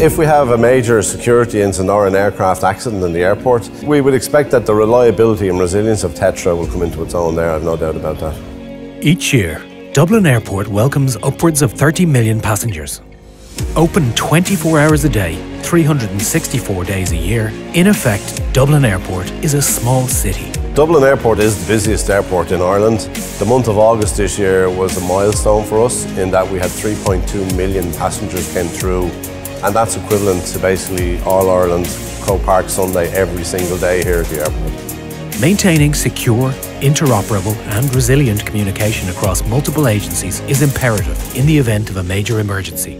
If we have a major security incident or an aircraft accident in the airport, we would expect that the reliability and resilience of Tetra will come into its own there, I've no doubt about that. Each year, Dublin Airport welcomes upwards of 30 million passengers. Open 24 hours a day, 364 days a year, in effect, Dublin Airport is a small city. Dublin Airport is the busiest airport in Ireland. The month of August this year was a milestone for us in that we had 3.2 million passengers came through and that's equivalent to basically all Ireland Croke Park Sunday every single day here at the airport. Maintaining secure, interoperable and resilient communication across multiple agencies is imperative in the event of a major emergency.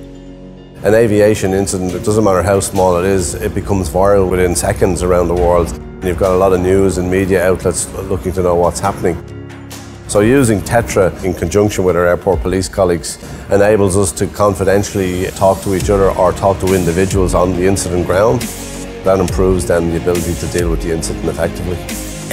An aviation incident, it doesn't matter how small it is, it becomes viral within seconds around the world. You've got a lot of news and media outlets looking to know what's happening. So using Tetra in conjunction with our airport police colleagues enables us to confidentially talk to each other or talk to individuals on the incident ground. That improves then the ability to deal with the incident effectively.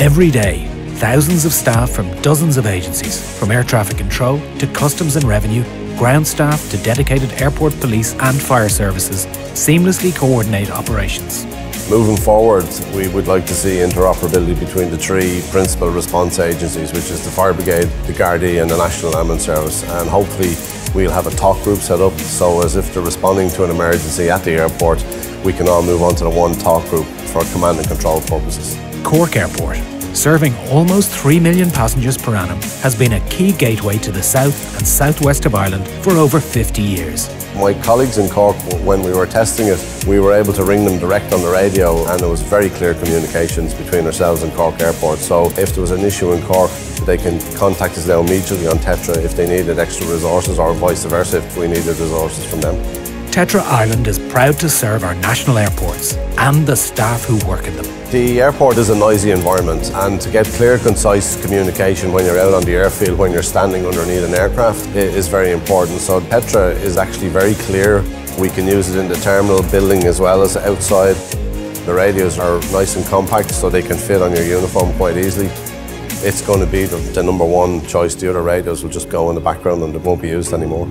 Every day, thousands of staff from dozens of agencies, from air traffic control to customs and revenue, ground staff to dedicated airport police and fire services, seamlessly coordinate operations. Moving forward, we would like to see interoperability between the three principal response agencies, which is the Fire Brigade, the Gardaí and the National Ambulance Service. And hopefully we'll have a talk group set up so as if they're responding to an emergency at the airport, we can all move on to the one talk group for command and control purposes. Cork Airport, serving almost 3 million passengers per annum, has been a key gateway to the south and southwest of Ireland for over 50 years. My colleagues in Cork, when we were testing it, we were able to ring them direct on the radio and there was very clear communications between ourselves and Cork Airport. So if there was an issue in Cork, they can contact us now immediately on Tetra if they needed extra resources or vice versa if we needed resources from them. Tetra Ireland is proud to serve our national airports and the staff who work in them. The airport is a noisy environment and to get clear, concise communication when you're out on the airfield, when you're standing underneath an aircraft is very important. So Tetra is actually very clear. We can use it in the terminal building as well as outside. The radios are nice and compact so they can fit on your uniform quite easily. It's going to be the, the number one choice. The other radios will just go in the background and they won't be used anymore.